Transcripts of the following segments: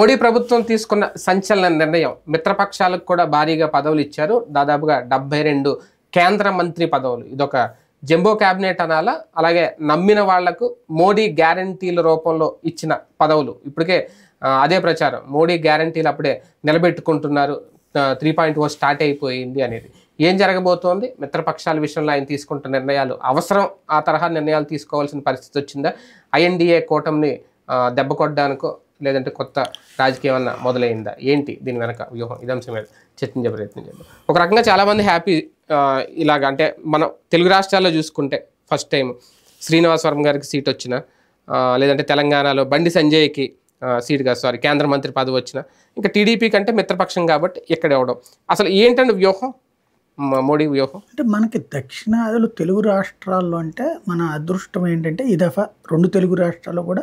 మోడీ ప్రభుత్వం తీసుకున్న సంచలన నిర్ణయం. మిత్రపక్షాలకు కూడా భారీగా పదవులు ఇచ్చారు. దాదాపుగా డెబ్బై రెండు కేంద్ర మంత్రి పదవులు. ఇదొక జంబో క్యాబినెట్ అనాలా? అలాగే నమ్మిన వాళ్ళకు మోడీ గ్యారంటీల రూపంలో ఇచ్చిన పదవులు. ఇప్పటికే అదే ప్రచారం. మోడీ గ్యారంటీలు అప్పుడే నిలబెట్టుకుంటున్నారు. త్రీ పాయింట్ ఓ స్టార్ట్ అయిపోయింది అనేది. ఏం జరగబోతోంది? మిత్రపక్షాల విషయంలో ఆయన తీసుకుంటున్న నిర్ణయాలు అవసరం. ఆ తరహా నిర్ణయాలు తీసుకోవాల్సిన పరిస్థితి వచ్చిందా? ఐఎన్డీఏ కూటమిని దెబ్బ కొట్టడానికి లేదంటే కొత్త రాజకీయం అన్న మొదలైందా? ఏంటి దీని వెనక వ్యూహం? ఇది అంశం మీద చర్చించే ప్రయత్నం చేద్దాం. ఒక రకంగా చాలామంది హ్యాపీ ఇలాగ అంటే మనం తెలుగు రాష్ట్రాల్లో చూసుకుంటే ఫస్ట్ టైం శ్రీనివాసవరం గారికి సీట్ వచ్చిన లేదంటే తెలంగాణలో బండి సంజయ్కి సీట్గా సారీ కేంద్ర మంత్రి పదవి వచ్చిన ఇంకా టీడీపీ కంటే మిత్రపక్షం కాబట్టి ఇక్కడ ఇవ్వడం అసలు ఏంటంటే వ్యూహం? మోడీ వ్యూహం? అంటే మనకి దక్షిణాదిలో తెలుగు రాష్ట్రాల్లో అంటే మన అదృష్టం ఏంటంటే ఈ దఫా రెండు తెలుగు రాష్ట్రాల్లో కూడా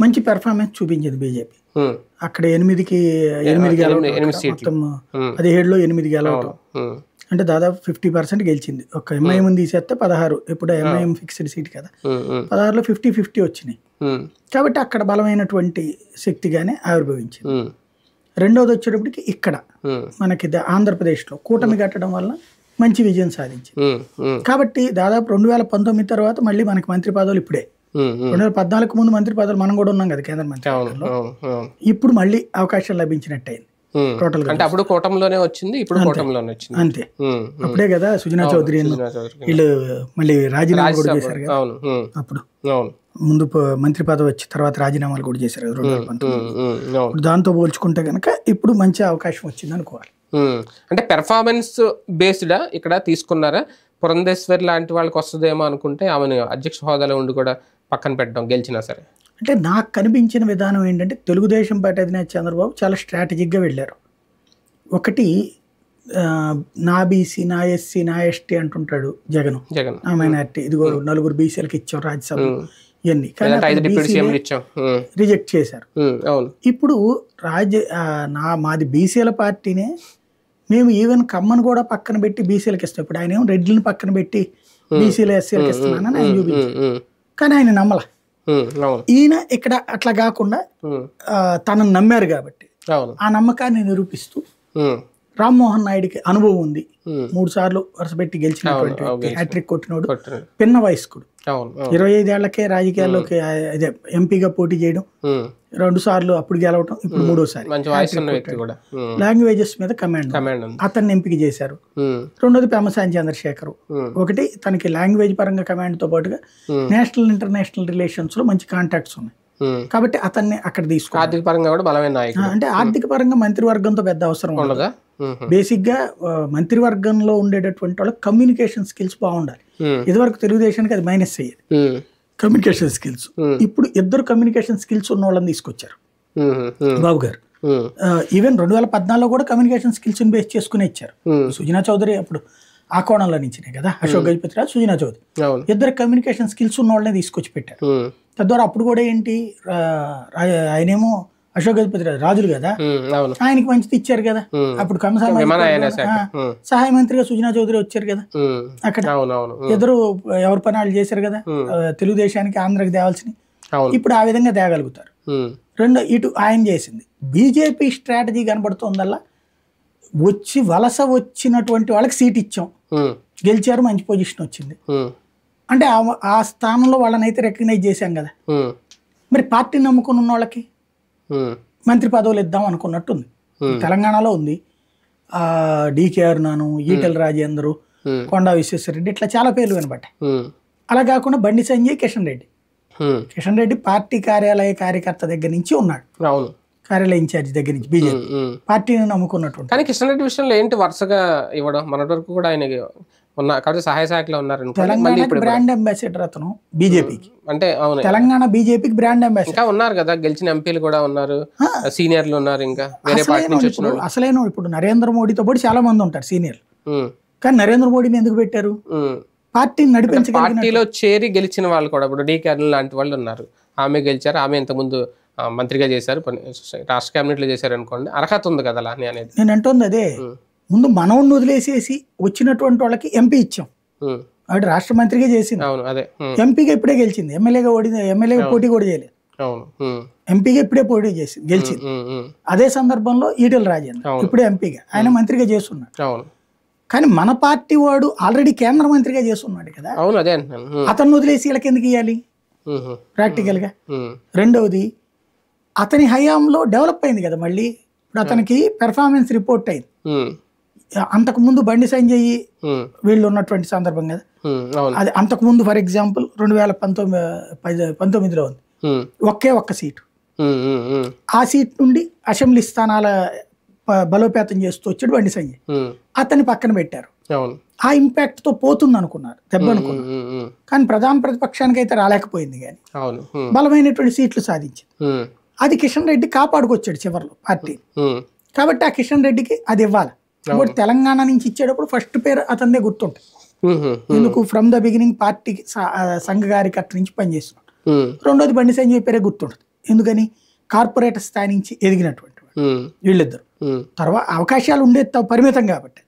మంచి పెర్ఫార్మెన్స్ చూపించింది బీజేపీ. అక్కడ ఎనిమిదికి ఎనిమిది సీట్లు. మొత్తం. పదిహేడులో ఎనిమిది గెలవటం. అంటే దాదాపు ఫిఫ్టీ పర్సెంట్ గెలిచింది ఒక ఎంఐఎం తీసేస్తే పదహారు ఇప్పుడు ఎంఐఎం ఫిక్స్డ్ సీట్ కదా. పదహారులో ఫిఫ్టీ ఫిఫ్టీ వచ్చినాయి. కాబట్టి అక్కడ బలమైనటువంటి శక్తిగానే ఆవిర్భవించింది. రెండోది వచ్చేటప్పటికి ఇక్కడ. మనకి ఆంధ్రప్రదేశ్లో కూటమి కట్టడం వల్ల మంచి విజయం సాధించింది. కాబట్టి దాదాపు రెండు వేల పంతొమ్మిది తర్వాత మళ్ళీ మనకి మంత్రి పదవులు ఇప్పుడే. రెండు వేల పద్నాలుగు ముందు మంత్రి పదవులు మనం కూడా ఉన్నాం కదా కేంద్ర మంత్రి ఇప్పుడు మళ్ళీ అవకాశం లభించినట్టయింది. హ్మ్. టోటల్ అంటే అప్పుడు కూటమిలోనే వచ్చింది ఇప్పుడు కూటమిలోనే వచ్చింది. అంతే. అప్పుడే కదా సుజనా చౌదరి. వీళ్ళు మళ్ళీ రాజీనామా కూడా చేశారు కదా. అప్పుడు. ముందు మంత్రి పదవి వచ్చి తర్వాత రాజీనామాలు కూడా చేశారు కదా రెండు వేల పంతొమ్మిది దాంతో పోల్చుకుంటే కనుక ఇప్పుడు మంచి అవకాశం వచ్చింది అనుకోవాలి. అంటే పెర్ఫార్మెన్స్ బేస్డా ఇక్కడ తీసుకున్నారా? పురంధేశ్వర్ లాంటి వాళ్ళకి వస్తుందేమో అనుకుంటే ఆమెను అధ్యక్ష హోదాలో ఉండి కూడా పక్కన పెట్టడం గెలిచినా సరే. అంటే నాకు కనిపించిన విధానం ఏంటంటే తెలుగుదేశం పార్టీ అధినేత చంద్రబాబు చాలా స్ట్రాటజిక్గా వెళ్ళారు. ఒకటి నా బీసీ నా ఎస్సీ నా ఎస్టీ అంటుంటాడు జగన్. జగన్. నా మైనార్టీ. ఇదిగో నలుగురు బీసీలకు ఇచ్చాం రాజ్యసభ ఇవన్నీ. రిజెక్ట్ చేశారు. ఇప్పుడు రాజ్య నా మాది బీసీల పార్టీనే. మేము ఈవెన్ కమ్మను కూడా పక్కన పెట్టి బీసీలకు ఇస్తాం. ఇప్పుడు ఆయన ఏమో రెడ్లను పక్కన పెట్టి బీసీలు ఎస్సీలకు ఇస్తున్నానని ఆయన చూపించారు. కానీ ఆయన నమ్మల. ఈయన ఇక్కడ అట్లా కాకుండా తనను నమ్మారు కాబట్టి ఆ నమ్మకాన్ని నిరూపిస్తూ. రామ్మోహన్ నాయుడికి అనుభవం ఉంది. మూడు సార్లు వరుసపెట్టి గెలిచినటువంటి హ్యాట్రిక్ కొట్టినోడు. పిన్న వయస్కుడు. ఇరవై ఐదేళ్ళకే రాజకీయాల్లోకి అదే ఎంపీగా పోటీ చేయడం. రెండు సార్లు అప్పుడు గెలవడం ఇప్పుడు మూడోసారి. లాంగ్వేజెస్ మీద కమాండ్. కమాండ్ అతన్ని ఎంపిక చేశారు. రెండోది పెమసాని చంద్రశేఖర్. ఒకటి తనకి లాంగ్వేజ్ పరంగా command తో పాటుగా. నేషనల్ ఇంటర్నేషనల్ రిలేషన్స్లో మంచి కాంటాక్ట్స్ ఉన్నాయి. కాబట్టి అతన్ని అక్కడ తీసుకున్నారు ఆర్థిక పరంగా కూడా బలమైన అంటే ఆర్థిక పరంగా మంత్రివర్గంతో పెద్ద అవసరం ఉండదు? ఉండదా హ్మ్. బేసిక్గా ఆ, మంత్రివర్గంలో ఉండేటటువంటి వాళ్ళకి కమ్యూనికేషన్ స్కిల్స్ బాగుండాలి. ఇదివరకు తెలుగుదేశానికి అది మైనస్ అయ్యేది. Communication skills. ఇప్పుడు ఇద్దరు కమ్యూనికేషన్ స్కిల్స్ ఉన్న వాళ్ళని తీసుకొచ్చారు. బాబు గారు. ఈవెన్ రెండు వేల పద్నాలుగులో కూడా కమ్యూనికేషన్ స్కిల్స్ బేస్ చేసుకుని ఇచ్చారు. సుజనా చౌదరి అప్పుడు ఆ కోణంలో నుంచినే కదా అశోక్ గజపతి రాజు సుజనా చౌదరి ఇద్దరు కమ్యూనికేషన్ స్కిల్స్ ఉన్న వాళ్ళని తీసుకొచ్చి పెట్టారు. తద్వారా అప్పుడు కూడా ఏంటి ఆయనేమో అశోక్ గజపతి రాజు రాజులు కదా ఆయనకి మంచిది ఇచ్చారు కదా. అప్పుడు. సహాయ మంత్రిగా సుజనా చౌదరి వచ్చారు కదా. అక్కడ. ఇద్దరు ఎవరి పని వాళ్ళు చేశారు కదా తెలుగుదేశానికి ఆంధ్రకి తేవాల్సినవి అవును ఇప్పుడు ఆ విధంగా తేగలుగుతారు. రెండో ఇటు ఆయన చేసింది బీజేపీ స్ట్రాటజీ కనబడుతోందల్లా వచ్చి వలస వచ్చినటువంటి వాళ్ళకి సీట్ ఇచ్చాం. గెలిచారు మంచి పొజిషన్ వచ్చింది. అంటే ఆ- స్థానంలో వాళ్ళని అయితే రికగ్నైజ్ చేశాం కదా. మరి పార్టీ నమ్ముకుని ఉన్న వాళ్ళకి. మంత్రి పదవులు ఇద్దాం అనుకున్నట్టు ఉంది. తెలంగాణలో ఉంది ఆ, డికేఆర్ నాను ఈటెల రాజేందరు. కొండా విశ్వేశ్వరరెడ్డి ఇట్లా చాలా పేర్లు వినబడ్డాయి హ్మ్. అలా కాకుండా బండి సంజయ్ కిషన్ రెడ్డి. కిషన్ రెడ్డి పార్టీ కార్యాలయ కార్యకర్త దగ్గర నుంచి ఉన్నాడు కార్యాలయ ఇన్ఛార్జ్ దగ్గర నుంచి బీజేపీ. పార్టీని నమ్ముకున్నటువంటి కానీ కిషన్ రెడ్డి విషయంలో ఏంటి వరుసగా ఇవ్వడం మొన్నటి వరకు కూడా ఆయనకి ఉన్న కాబట్టి సహాయ శాఖలో ఉన్నారు ఇప్పుడు బ్రాండ్ అంబాసిడర్ అతను బీజేపీకి. అంటే అవును. తెలంగాణ బీజేపీకి బ్రాండ్ అంబాసిడర్. ఇంకా ఉన్నారు కదా గెలిచిన ఎంపీలు కూడా ఉన్నారు సీనియర్లు ఉన్నారు ఇంకా వేరే పార్టీ నుంచి వచ్చిన అసలైన ఇప్పుడు నరేంద్ర మోడీతో పాటు చాలా మంది ఉంటారు సీనియర్లు. కానీ నరేంద్ర మోడీని ఎందుకు పెట్టారు. పార్టీని నడిపించగలిగిన పార్టీలో చేరి గెలిచిన వాళ్ళు కూడా ఇప్పుడు డి కేరళ లాంటి వాళ్ళు ఉన్నారు. ఆమె గెలిచారు ఆమె ఇంతకుముందు మంత్రిగా చేశారు రాష్ట్ర కేబినెట్లో చేశారు అనుకోండి అర్హత ఉంది కదా అని అనేది నేను అంటుంది అదే. ముందు మనవుని వదిలేసేసి వచ్చినటువంటి వాళ్ళకి ఎంపీ ఇచ్చాం. ఆవిడ రాష్ట్ర మంత్రిగా చేసింది. ఎంపీగా ఇప్పుడే గెలిచింది. ఎమ్మెల్యేగా ఓడింది ఎమ్మెల్యేగా పోటీ కూడా చేయలేదు. ఎంపీగా ఇప్పుడే పోటీ చేసి గెలిచింది. అదే సందర్భంలో ఈటెల రాజేంద్ర. ఇప్పుడే ఎంపీగా. ఆయన మంత్రిగా చేస్తున్నాడు. కానీ మన పార్టీ వాడు ఆల్రెడీ కేంద్ర మంత్రిగా చేస్తున్నాడు కదా. అతను వదిలేసి వీళ్ళకి ఎందుకు ఇవ్వాలి ప్రాక్టికల్గా. ఉమ్, రెండవది అతని హయాంలో డెవలప్ అయింది కదా మళ్ళీ. ఇప్పుడు అతనికి పెర్ఫార్మెన్స్ రిపోర్ట్ అయింది. ఉమ్, అంతకుముందు బండి సంజయ్ ఉమ్, వీళ్ళు ఉన్నటువంటి సందర్భం కదా. అది అంతకుముందు ఫర్ ఎగ్జాంపుల్ రెండు వేల పంతొమ్మిది పంతొమ్మిదిలో ఉంది. ఒకే ఒక్క సీటు. ఆ సీట్ నుండి అసెంబ్లీ స్థానాల బలోపేతం చేస్తూ వచ్చాడు బండి సంజయ్ అతన్ని పక్కన పెట్టారు. ఆ ఇంపాక్ట్తో పోతుంది అనుకున్నారు. దెబ్బ అనుకున్నారు కానీ ప్రధాన ప్రతిపక్షానికి అయితే రాలేకపోయింది కానీ. బలమైనటువంటి సీట్లు సాధించింది. అది కిషన్ రెడ్డి కాపాడుకొచ్చాడు చివరిలో పార్టీ. కాబట్టి ఆ కిషన్ రెడ్డికి అది ఇవ్వాలి. ఇంకోటి తెలంగాణ నుంచి ఇచ్చేటప్పుడు ఫస్ట్ పేరు అతనిదే గుర్తుంటుంది. ఎందుకు? ఫ్రమ్ ద బిగినింగ్ ఆ సంఘ అక్కడి నుంచి పనిచేస్తున్నాడు. రెండోది బండి సంజయ్ పేరే గుర్తుంటుంది. ఎందుకని? కార్పొరేట్ స్థాయి నుంచి ఎదిగినటువంటి వీళ్ళిద్దరు. తర్వాత అవకాశాలు ఉండేది త- పరిమితం కాబట్టి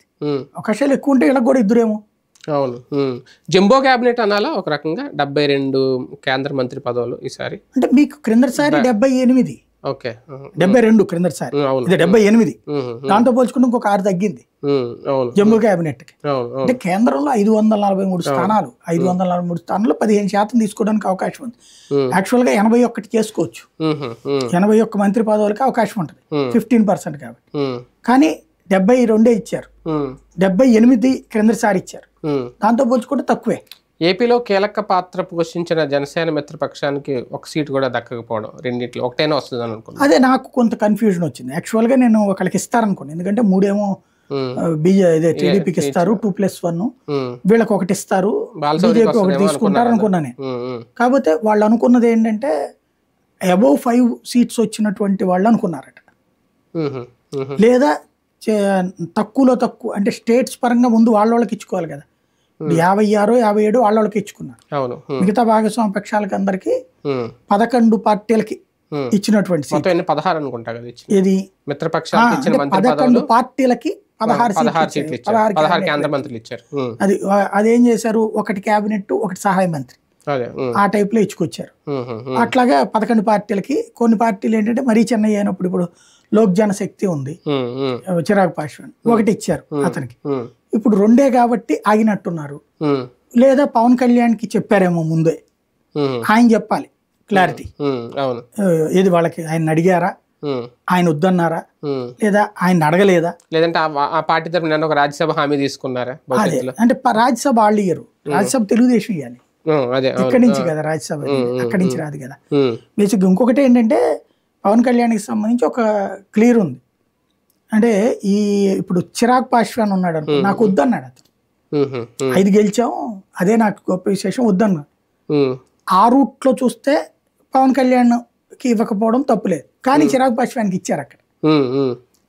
అవకాశాలు ఎక్కువ ఉంటే వీళ్ళకి కూడా ఇద్దరేమో. అవును. జంబో క్యాబినెట్ అనాలా? ఒక రకంగా డెబ్బై రెండు కేంద్ర మంత్రి పదవులు ఈసారి. అంటే మీకు క్రిందటిసారి డెబ్బై ఎనిమిది. డెబ్బై రెండు క్రిందటిసారి ఇది డెబ్బై ఎనిమిది. దాంతో పోల్చుకుంటే ఇంకొక ఆరు తగ్గింది. జమ్మూ క్యాబినెట్ అంటే కేంద్రంలో ఐదు వందల నలభై మూడు స్థానాలు. ఐదు వందల నలభై మూడు స్థానాల్లో పదిహేను శాతం తీసుకోవడానికి అవకాశం ఉంది. యాక్చువల్గా ఎనభై ఒక్కటి చేసుకోవచ్చు. ఎనభై ఒక్క మంత్రి పదవులకి అవకాశం ఉంటుంది. ఫిఫ్టీన్ పర్సెంట్ కాబట్టి. కానీ డెబ్బై రెండే ఇచ్చారు. డెబ్బై ఎనిమిది క్రిందసారి ఇచ్చారు. దాంతో పోల్చుకుంటే తక్కువే. ఏపీలో కీలక పాత్ర పోషించిన జనసేన మిత్రపక్షానికి ఒక సీటు కూడా దక్కకపోవడం రెండిట్లో ఒకటైనా వస్తుంది అని అనుకున్నాను అదే నాకు కొంత కన్ఫ్యూజన్ వచ్చింది. యాక్చువల్గా నేను ఒకళ్ళకి ఇస్తారనుకోండి. ఎందుకంటే మూడేమో బీజే ఇదే టీడీపీకి ఇస్తారు టూ ప్లస్ వన్ వీళ్ళకి ఒకటి ఇస్తారు బీజేపీ ఒకటి తీసుకుంటారు అనుకున్నా నేను ఉమ్, ఉమ్, కాకపోతే వాళ్ళు అనుకున్నది ఏంటంటే అబౌవ్ ఫైవ్ సీట్స్ వచ్చినటువంటి వాళ్ళు అనుకున్నారట. లేదా తక్కువలో తక్కువ అంటే స్టేట్స్ పరంగా ముందు వాళ్ళ వాళ్ళకి ఇచ్చుకోవాలి కదా. యాభై ఆరు యాభై ఏడు వాళ్ళ వాళ్ళకి ఇచ్చుకున్నారు మిగతా భాగస్వామ్య పక్షాలకి అందరికి పదకొండు పార్టీలకి. ఇచ్చినటువంటి పదహారు అనుకుంటా కదా ఇది పదకొండు పార్టీలకి పదహారు పదహారు కేంద్ర. మంత్రులు ఇచ్చారు. అది అదేం చేశారు? ఒకటి క్యాబినెట్ ఒకటి సహాయ మంత్రి. ఆ టైప్లో ఇచ్చుకొచ్చారు అట్లాగా పదకొండు పార్టీలకి కొన్ని పార్టీలు ఏంటంటే మరీ చెన్నై అయినప్పుడు ఇప్పుడు లోక్ జనశక్తి ఉంది. చిరాగ్ పాశ్వాన్. ఒకటి ఇచ్చారు అతనికి. ఇప్పుడు రెండే కాబట్టి ఆగినట్టున్నారు. లేదా పవన్ కళ్యాణ్కి చెప్పారేమో ముందే. ఆయన చెప్పాలి క్లారిటీ. ఏది వాళ్ళకి ఆయన అడిగారా? ఆయన వద్దన్నారా. లేదా ఆయన అడగలేదా? లేదంటే ఆ- పార్టీ తరఫున ఒక రాజ్యసభ హామీ తీసుకున్నారా అదే. అంటే రాజ్యసభ వాళ్ళు ఇయ్యరు. రాజ్యసభ తెలుగుదేశం ఇవ్వాలి ఇక్కడి నుంచి కదా రాజ్యసభ. అక్కడి నుంచి రాదు కదా. బేసిక్ ఇంకొకటి ఏంటంటే పవన్ కళ్యాణ్కి సంబంధించి ఒక క్లియర్ ఉంది. అంటే ఈ ఇప్పుడు చిరాగ్ పాశ్వాన్ ఉన్నాడు అనుకో నాకు వద్దన్నాడు అతను. ఐదు గెలిచాం అదే నాకు గొప్ప విశేషం వద్దన్నాడు. ఆ రూట్లో చూస్తే పవన్ కళ్యాణ్కి ఇవ్వకపోవడం తప్పులేదు కానీ చిరాగ్ పాశ్వాన్కి ఇచ్చారు అక్కడ.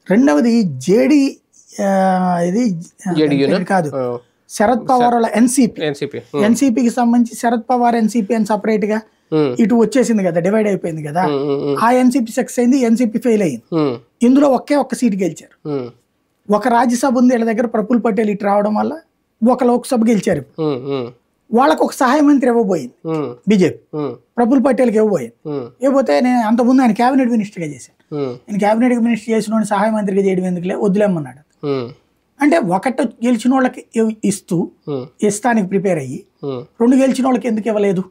రెండవది జేడి ఇది కాదు. శరద్ పవార్ ఎన్సీపీ. ఎన్సీపీ. ఎన్సీపీకి సంబంధించి శరద్ పవార్ ఎన్సీపీ అని సపరేట్గా ఇటు వచ్చేసింది కదా డివైడ్ అయిపోయింది కదా. ఉమ్, ఉమ్, ఆ ఎన్సీపీ సక్సెస్ అయింది ఎన్సీపీ ఫెయిల్ అయింది. ఇందులో ఒకే ఒక్క సీట్ గెలిచారు. ఒక రాజ్యసభ ఉంది వీళ్ళ దగ్గర ప్రఫుల్ పటేల్ ఇటు రావడం వల్ల ఒక లోక్సభ గెలిచారు. వాళ్ళకు ఒక సహాయ మంత్రి ఇవ్వబోయింది. బీజేపీ. ప్రఫుల్ పటేల్కి ఇవ్వబోయింది. ఇవ్వబోతే నేను అంతకుముందు ఆయన క్యాబినెట్ మినిస్టర్గా చేశాను. నేను క్యాబినెట్ మినిస్టర్ చేసిన సహాయ మంత్రిగా చేయడం ఎందుకులే? వదిలేమన్నాడు ఉమ్, అంటే ఒకటి గెలిచిన వాళ్ళకి ఇస్తూ ఇస్తానికి ప్రిపేర్ అయ్యి. రెండు గెలిచిన వాళ్ళకి ఎందుకు ఇవ్వలేదు?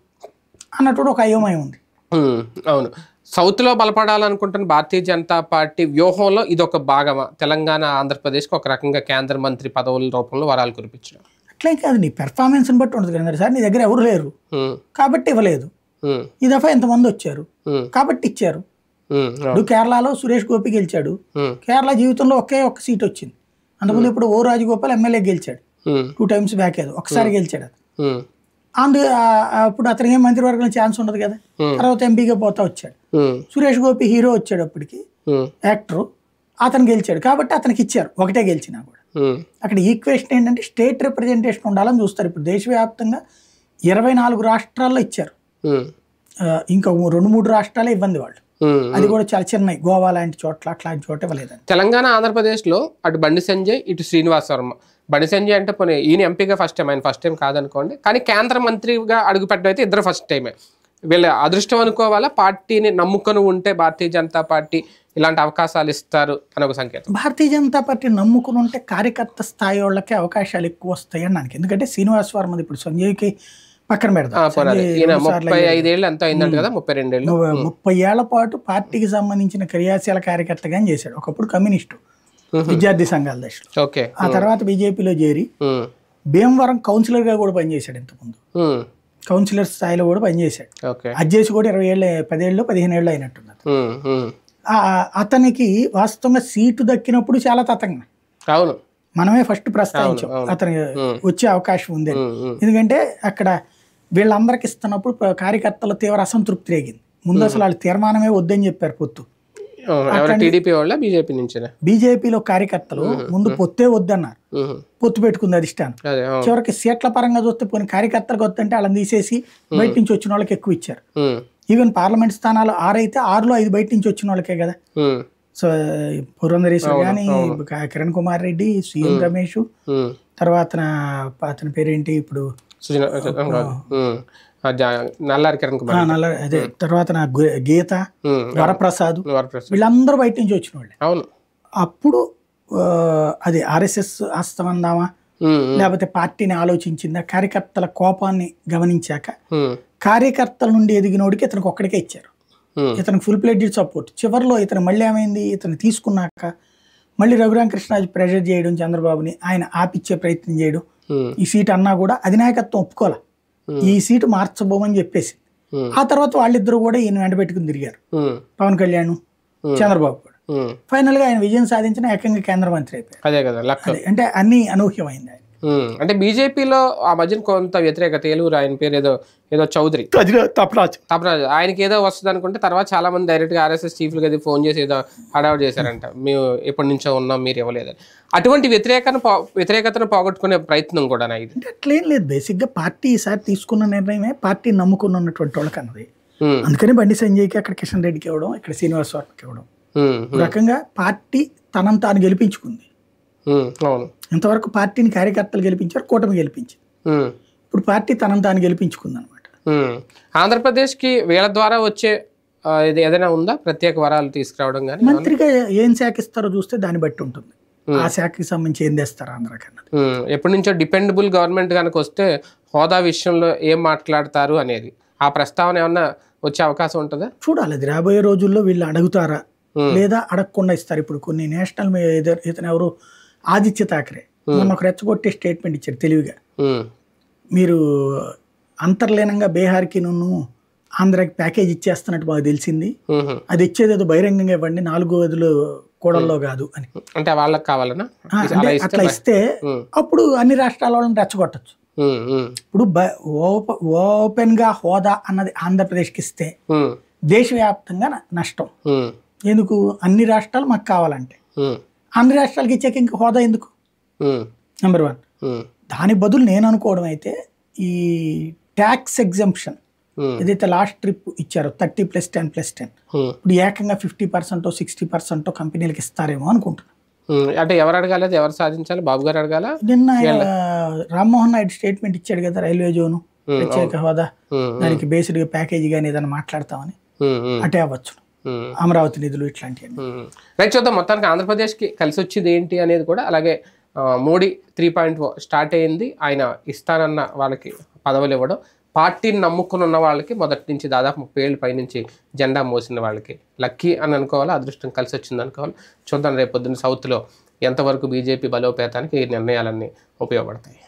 అన్నట్టు ఒక అయోమయం ఉంది. అవును. సౌత్లో బలపడాలనుకుంటున్న భారతీయ జనతా పార్టీ వ్యూహంలో ఇది ఒక భాగమా? తెలంగాణ ఆంధ్రప్రదేశ్కి ఒక రకంగా కేంద్ర మంత్రి పదవుల రూపంలో వరాలు కురిపించడం. అట్లే కాదు నీ పెర్ఫార్మెన్స్ని బట్టి ఉంటుంది కదా సార్. నీ దగ్గర ఎవరు లేరు. కాబట్టి ఇవ్వలేదు. ఈ దఫా ఎంతమంది వచ్చారు? కాబట్టి ఇచ్చారు. ఇప్పుడు కేరళలో సురేష్ గోపి గెలిచాడు. కేరళ జీవితంలో ఒకే ఒక్క సీట్ వచ్చింది. అంతకుముందు ఇప్పుడు ఓ రాజగోపాల్ ఎమ్మెల్యే గెలిచాడు. టూ టైమ్స్ బ్యాక్ ఏదో ఒకసారి గెలిచాడు అందు అప్పుడు అతనికి ఏం మంత్రివర్గంలో ఛాన్స్ ఉండదు కదా. తర్వాత ఎంపీగా పోతా వచ్చాడు. సురేష్ గోపి హీరో వచ్చాడు అప్పటికి యాక్టర్ అతను గెలిచాడు. కాబట్టి అతనికి ఇచ్చారు. ఒకటే గెలిచినా కూడా. అక్కడ ఈక్వేషన్ ఏంటంటే స్టేట్ రిప్రజెంటేషన్ ఉండాలని చూస్తారు. ఇప్పుడు దేశవ్యాప్తంగా ఇరవై నాలుగు రాష్ట్రాల్లో ఇచ్చారు. ఇంకా రెండు మూడు రాష్ట్రాలే ఇబ్బంది వాళ్ళు. అది కూడా చాలా చిన్నవి. గోవా లాంటి చోట్ల అట్లాంటి చోట ఇవ్వలేదని. తెలంగాణ ఆంధ్రప్రదేశ్లో అటు బండి సంజయ్ ఇటు శ్రీనివాస్ వర్మ బండి సంజయ్ అంటే పోనీ ఈయన ఎంపీగా ఫస్ట్ టైం ఆయన ఫస్ట్ టైం కాదనుకోండి. కానీ కేంద్ర మంత్రిగా అడుగుపెట్టడం అయితే ఇద్దరు ఫస్ట్ టైమే వీళ్ళ అదృష్టం అనుకోవాలా? పార్టీని నమ్ముకొని ఉంటే భారతీయ జనతా పార్టీ ఇలాంటి అవకాశాలు ఇస్తారు అని ఒక సంకేతం. భారతీయ జనతా పార్టీ నమ్ముకుని ఉంటే కార్యకర్త స్థాయి వాళ్ళకి అవకాశాలు ఎక్కువ వస్తాయి అన్నానికి. ఎందుకంటే శ్రీనివాస్ వర్మ ఇప్పుడు సంజయ్కి పక్కన పెడతాం ముప్పై. ఐదేళ్ళు ఎంతో అయిందంట కదా ముప్పై రెండేళ్ళు. ముప్పై ఏళ్ళ పాటు పార్టీకి సంబంధించిన క్రియాశీల కార్యకర్తగా చేశాడు. ఒకప్పుడు కమ్యూనిస్టు. విద్యార్థి సంఘాల దశలో. ఓకే. ఆ తర్వాత బీజేపీలో చేరి భీమవరం కౌన్సిలర్గా కూడా పనిచేశాడు ఇంతకుముందు. కౌన్సిలర్ స్థాయిలో కూడా పనిచేశాడు. అది చేసి కూడా ఇరవై ఏళ్ళు పదేళ్ళు పదిహేను ఏళ్ళు అయినట్టున్నది అతనికి వాస్తవంగా సీటు దక్కినప్పుడు చాలా తతంగా. అవును. మనమే ఫస్ట్ ప్రస్తావించాం. అతనికి. వచ్చే అవకాశం ఉంది ఎందుకంటే అక్కడ వీళ్ళందరికి ఇస్తున్నప్పుడు కార్యకర్తల తీవ్ర అసంతృప్తి రేగింది. ముందు అసలు వాళ్ళు తీర్మానమే వద్దని చెప్పారు పొత్తు. టీడీపీ వాళ్ళ? బీజేపీ నుంచేనా? బీజేపీలో కార్యకర్తలు ముందు పొత్తే వద్దన్నారు పొత్తు పెట్టుకుంది అధిష్టానం. చివరికి సీట్ల పరంగా చూస్తే పోనీ కార్యకర్తలకు వద్దంటే వాళ్ళని తీసేసి బయట నుంచి వచ్చిన వాళ్ళకి ఎక్కువ ఇచ్చారు. ఈవెన్ పార్లమెంట్ స్థానాలు ఆరు అయితే ఆరులో ఐదు బయట నుంచి వచ్చిన వాళ్ళకే కదా. సో పురంధరేశ్వర్ కానీ కిరణ్ కుమార్ రెడ్డి సీఎం రమేష్. తర్వాత అతని పేరేంటి ఇప్పుడు? నల్లారి కిరణ్ ఆ, కుమార్ నల్ల అదే తర్వాత నా గీత వరప్రసాద్ వరప్రసాద్. వీళ్ళందరూ బయట నుంచి వచ్చిన వాళ్ళే. అవును. అప్పుడు అది ఆర్ఎస్ఎస్ ఆస్తమందామా ఉమ్, ఉమ్, లేకపోతే పార్టీని ఆలోచించిందా? కార్యకర్తల కోపాన్ని గమనించాక కార్యకర్తల నుండి ఎదిగినోడికి ఇతనికి ఒక్కడికే ఇచ్చారు. ఇతనికి ఫుల్ ప్లేటెడ్ సపోర్ట్ చివరిలో ఇతను మళ్ళీ ఏమైంది? ఇతను తీసుకున్నాక మళ్ళీ రఘురామకృష్ణరాజు ప్రెషర్ చేయడం చంద్రబాబుని ఆయన ఆపిచ్చే ప్రయత్నం చేయడం. ఈ సీట్ అన్నా కూడా అధినాయకత్వం ఒప్పుకోలే. ఈ సీటు మార్చబోమని చెప్పేసి. ఆ తర్వాత వాళ్ళిద్దరూ కూడా ఈయన వెంట పెట్టుకుని తిరిగారు. పవన్ కళ్యాణ్ చంద్రబాబు కూడా. ఫైనల్గా ఆయన విజయం సాధించిన ఏకంగా కేంద్ర మంత్రి అయిపోయారు. అదే కదా అంటే అన్ని అనూహ్యమైంది అంటే బీజేపీలో ఆ మధ్యన కొంత వ్యతిరేకత ఏలూరు ఆయన పేరు ఏదో ఏదో చౌదరి. తప్పరాజు తప్పరాజు ఆయనకి ఏదో వస్తుంది అనుకుంటే తర్వాత చాలా మంది డైరెక్ట్గా ఆర్ఎస్ఎస్ చీఫ్లు అది ఫోన్ చేసి ఏదో హడావుడ్ చేశారంట. మేము ఎప్పటి నుంచో ఉన్నాం మీరు ఇవ్వలేదని. అటువంటి వ్యతిరేకను పో- వ్యతిరేకతను పోగొట్టుకునే ప్రయత్నం కూడా ఇది అంటే అట్లేం లేదు. బేసిక్గా పార్టీ ఈసారి తీసుకున్న నిర్ణయమే పార్టీ నమ్ముకుని ఉన్నటువంటి వాళ్ళకి అన్నది. అందుకని బండి సంజయ్కి అక్కడ కిషన్ రెడ్డికి ఇవ్వడం ఇక్కడ శ్రీనివాస్ వర్మకి ఇవ్వడం. రకంగా పార్టీ తనను తాను గెలిపించుకుంది అవును. ఇంతవరకు పార్టీని కార్యకర్తలు గెలిపించారు కూటమి గెలిపించింది. ఇప్పుడు పార్టీ తనను తాను గెలిపించుకుంది అనమాట ఉమ్. ఆంధ్రప్రదేశ్కి వీళ్ళ ద్వారా వచ్చే ఇది ఏదైనా ఉందా? ప్రత్యేక వరాలు తీసుకురావడం కానీ మంత్రిగా ఏం శాఖ ఇస్తారో చూస్తే దాన్ని బట్టి ఉంటుంది. ఆ శాఖకి సంబంధించి ఏం తెస్తారు ఆంధ్రాకన్నది ఉమ్, ఎప్పటి నుంచో డిపెండబుల్ గవర్నమెంట్ కనుక వస్తే హోదా విషయంలో ఏం మాట్లాడతారు అనేది. ఆ ప్రస్తావన ఏమన్నా వచ్చే అవకాశం ఉంటుందా? చూడాలి. అది రాబోయే రోజుల్లో వీళ్ళు అడుగుతారా? లేదా అడగకుండా ఇస్తారు. ఇప్పుడు కొన్ని నేషనల్ ఇతను ఎవరు? ఆదిత్య థాకరే మొన్న ఒక రెచ్చగొట్టే స్టేట్మెంట్ ఇచ్చారు తెలివిగా. మీరు అంతర్లీనంగా బీహార్కి నువ్వు ఆంధ్రాకి ప్యాకేజ్ ఇచ్చేస్తున్నట్టు మాకు తెలిసింది. అది ఇచ్చేది ఏదో బహిరంగంగా ఇవ్వండి నాలుగు గదులు కూడల్లో కాదు అని. అంటే వాళ్ళకి కావాలనా? ఆ, అలా అంటే ఇస్తే అట్లా ఇస్తే అప్పుడు అన్ని రాష్ట్రాల వాళ్ళని రెచ్చగొట్టచ్చు. ఇప్పుడు బ- ఓప ఓపెన్గా హోదా అన్నది ఆంధ్రప్రదేశ్కి ఇస్తే దేశవ్యాప్తంగా నష్టం. ఎందుకు? అన్ని రాష్ట్రాలు మాకు కావాలంటే. అన్ని రాష్ట్రాలకి ఇచ్చాక ఇంకా హోదా ఎందుకు? నెంబర్ వన్ దాని బదులు నేను అనుకోవడం అయితే ఈ ట్యాక్స్ ఎగ్జంప్షన్ ఏదైతే లాస్ట్ ట్రిప్ ఇచ్చారో thirty plus ten plus ten ఇప్పుడు ఏకంగా ఫిఫ్టీ పర్సెంట్ సిక్స్టీ పర్సెంట్ కంపెనీలకు ఇస్తారేమో అనుకుంటున్నాను. అంటే ఎవరు అడగాలి ఎవరు సాధించాలి బాబు గారు అడగాల? నిన్న రామ్మోహన్ నాయుడు స్టేట్మెంట్ ఇచ్చాడు కదా రైల్వే జోను ప్రత్యేక హోదా. దానికి బేస్డ్గా ప్యాకేజీ కానీ ఏదైనా మాట్లాడతామని. అటే అవ్వచ్చు. అమరావతి నిధులు ఇట్లాంటివన్నీ. రైట్ చూద్దాం. మొత్తానికి ఆంధ్రప్రదేశ్కి కలిసి వచ్చింది ఏంటి అనేది కూడా అలాగే మోడీ త్రీ పాయింట్ స్టార్ట్ అయ్యింది. ఆయన ఇస్తానన్న వాళ్ళకి పదవులు ఇవ్వడం. పార్టీని నమ్ముకుని ఉన్న వాళ్ళకి మొదటి నుంచి దాదాపు ముప్పై ఏళ్ళ పైనుంచి జెండా మోసిన వాళ్ళకి లక్కీ అని అనుకోవాలి? అదృష్టం కలిసి వచ్చింది అనుకోవాలి? చూద్దాం రేపు పొద్దున్న సౌత్లో ఎంతవరకు బీజేపీ బలోపేతానికి ఈ నిర్ణయాలన్నీ ఉపయోగపడతాయి.